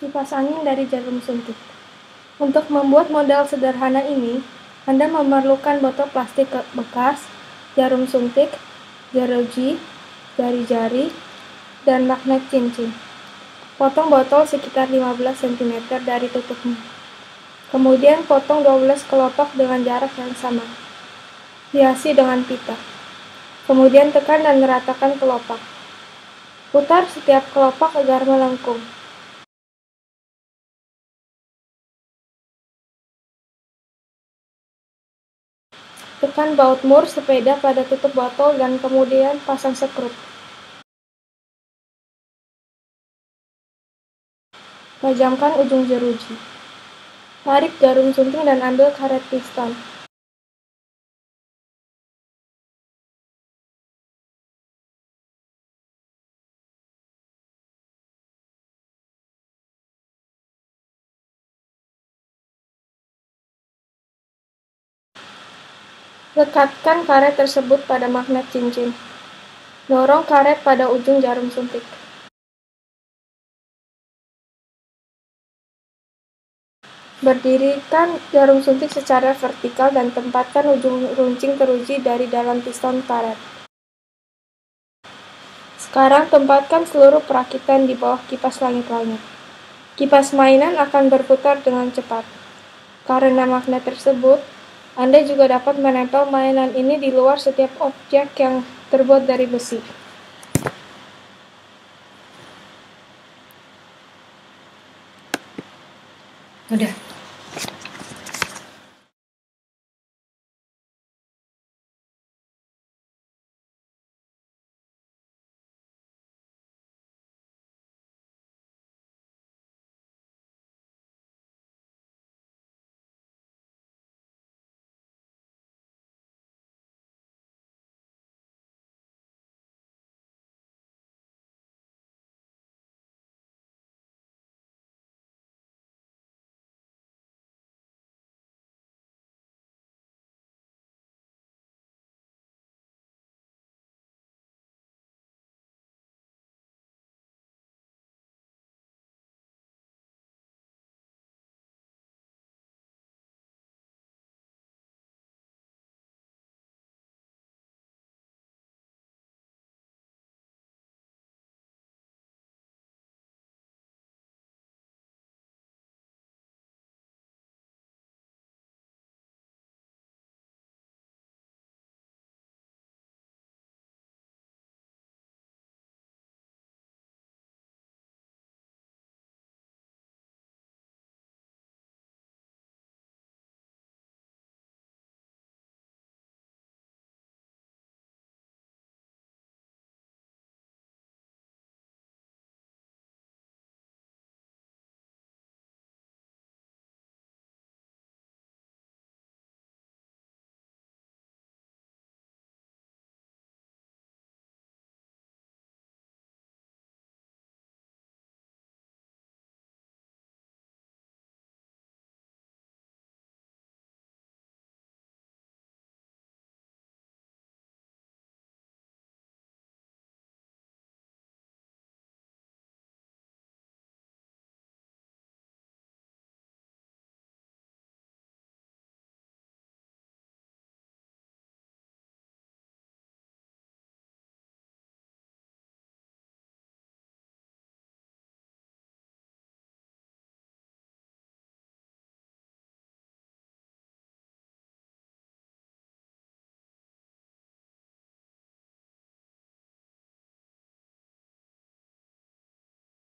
Kipas angin dari jarum suntik. Untuk membuat model sederhana ini, Anda memerlukan botol plastik bekas, jarum suntik, jeruji, jari-jari, dan magnet cincin. Potong botol sekitar 15 cm dari tutupnya. Kemudian potong 12 kelopak dengan jarak yang sama. Hiasi dengan pita. Kemudian tekan dan ratakan kelopak. Putar setiap kelopak agar melengkung. Tekan baut mur sepeda pada tutup botol dan kemudian pasang sekrup. Tajamkan ujung jeruji. Tarik jarum sunting dan ambil karet piston. Lekatkan karet tersebut pada magnet cincin. Dorong karet pada ujung jarum suntik. Berdirikan jarum suntik secara vertikal dan tempatkan ujung runcing teruji dari dalam piston karet. Sekarang tempatkan seluruh perakitan di bawah kipas langit-langit. Kipas mainan akan berputar dengan cepat. Karena magnet tersebut, anda juga dapat menempel mainan ini di luar setiap objek yang terbuat dari besi. Udah.